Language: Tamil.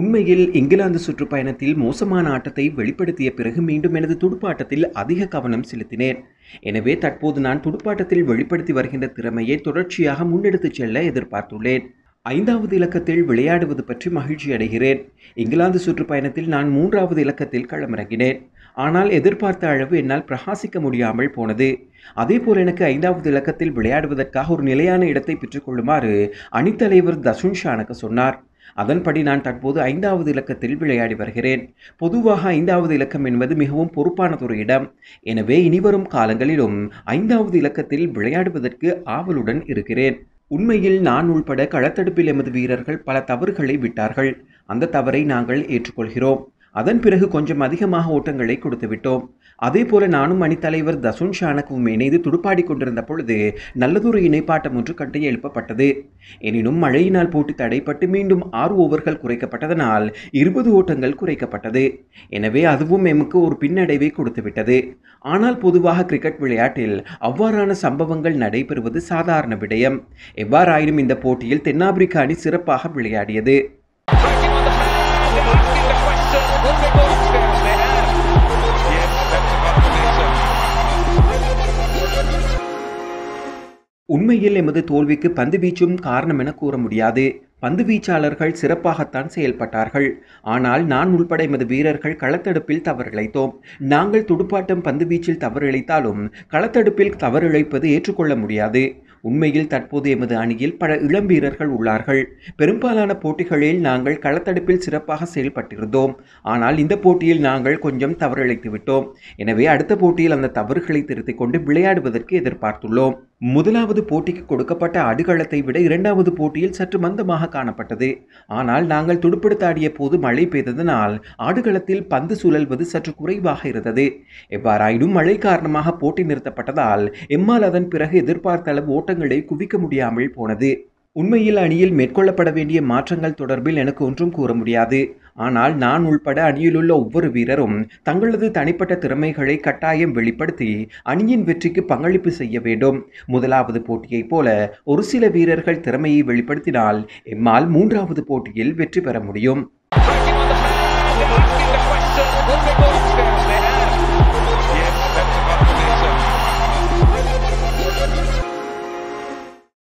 உண்மையில் இங்கிலாந்து சுற்றுப்பயணத்தில் மோசமான ஆட்டத்தை வெளிப்படுத்திய பிறகு மீண்டும் எனது துடுப்பாட்டத்தில் அதிக கவனம் செலுத்தினேன். எனவே தற்போது நான் துடுப்பாட்டத்தில் வெளிப்படுத்தி வருகின்ற திறமையை தொடர்ச்சியாக முன்னெடுத்துச் செல்ல எதிர்பார்த்துள்ளேன். ஐந்தாவது இலக்கத்தில் விளையாடுவது பற்றி மகிழ்ச்சி அடைகிறேன். இங்கிலாந்து சுற்றுப்பயணத்தில் நான் மூன்றாவது இலக்கத்தில் களமிறங்கினேன். ஆனால் எதிர்பார்த்த அளவு என்னால் பிரகாசிக்க முடியாமல் போனது. அதேபோல் எனக்கு ஐந்தாவது இலக்கத்தில் விளையாடுவதற்காக ஒரு நிலையான இடத்தை பெற்றுக்கொள்ளுமாறு அணித்தலைவர் தசுன் ஷானுக்கு சொன்னார். அதன்படி நான் தற்போது ஐந்தாவது இலக்கத்தில் விளையாடி வருகிறேன். பொதுவாக ஐந்தாவது இலக்கம் என்பது மிகவும் பொறுப்பானதொரு இடம். எனவே இனிவரும் காலங்களிலும் ஐந்தாவது இலக்கத்தில் விளையாடுவதற்கு ஆவலுடன் இருக்கிறேன். உண்மையில் நான் உள்பட களத்தடுப்பில் எமது வீரர்கள் பல தவறுகளை விட்டார்கள். அந்த தவறை நாங்கள் ஏற்றுக்கொள்கிறோம். அதன் பிறகு கொஞ்சம் அதிகமாக ஓட்டங்களை கொடுத்து விட்டோம். அதே போல நானும் அணித்தலைவர் தசுன் ஷானக்கும் இணைந்து துடுப்பாடி கொண்டிருந்த பொழுது நல்லதொரு இணைப்பாட்டம் ஒன்று கட்டி எழுப்பப்பட்டது. எனினும் மழையினால் போட்டி தடைப்பட்டு மீண்டும் ஆறு ஓவர்கள் குறைக்கப்பட்டதனால் இருபது ஓட்டங்கள் குறைக்கப்பட்டது. எனவே அதுவும் எமக்கு ஒரு பின்னடைவை கொடுத்துவிட்டது ஆனால் பொதுவாக கிரிக்கெட் விளையாட்டில் அவ்வாறான சம்பவங்கள் நடைபெறுவது சாதாரண விடயம். எவ்வாறாயினும் இந்த போட்டியில் தென்னாப்பிரிக்க அணி சிறப்பாக விளையாடியது. உண்மையில் எமது தோல்விக்கு பந்து வீச்சும் காரணம் என கூற முடியாது. பந்து வீச்சாளர்கள் சிறப்பாகத்தான் செயல்பட்டார்கள். ஆனால் நான் உள்பட எமது வீரர்கள் களத்தடுப்பில் தவறிழைத்தோம். நாங்கள் துடுப்பாட்டம் பந்து வீச்சில் தவறிழைத்தாலும் களத்தடுப்பில் தவறிழைப்பது ஏற்றுக்கொள்ள முடியாது. உண்மையில் தற்போது எமது அணியில் பல இளம் வீரர்கள் உள்ளார்கள். பெரும்பாலான போட்டிகளில் நாங்கள் களத்தடுப்பில் சிறப்பாக செயல்பட்டிருந்தோம். ஆனால் இந்த போட்டியில் நாங்கள் கொஞ்சம் தவறிழைத்து விட்டோம் எனவே அடுத்த போட்டியில் அந்த தவறுகளை திருத்திக் கொண்டு விளையாடுவதற்கு எதிர்பார்த்துள்ளோம். முதலாவது போட்டிக்கு கொடுக்கப்பட்ட அடுகளத்தை விட இரண்டாவது போட்டியில் சற்று மந்தமாக காணப்பட்டது. ஆனால் நாங்கள் துடுப்படுத்தாடிய போது மழை பெய்ததனால் ஆடுகளத்தில் பந்து சுழல்வது சற்று குறைவாக இருந்தது. எவ்வாறாயினும் மழை காரணமாக போட்டி நிறுத்தப்பட்டதால் எம்மால் அதன் பிறகு எதிர்பார்த்த அளவு ஓட்டங்களை குவிக்க முடியாமல் போனது. உண்மையில் அணியில் மேற்கொள்ளப்பட வேண்டிய மாற்றங்கள் தொடர்பில் எனக்கு ஒன்றும் கூற முடியாது. ஆனால் நான் உள்பட அணியிலுள்ள ஒவ்வொரு வீரரும் தங்களது தனிப்பட்ட திறமைகளை கட்டாயம் வெளிப்படுத்தி அணியின் வெற்றிக்கு பங்களிப்பு செய்ய வேண்டும் முதலாவது போட்டியைப் போல ஒரு சில வீரர்கள் திறமையை வெளிப்படுத்தினால் எம்மால் மூன்றாவது போட்டியில் வெற்றி பெற முடியும்